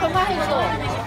他快现是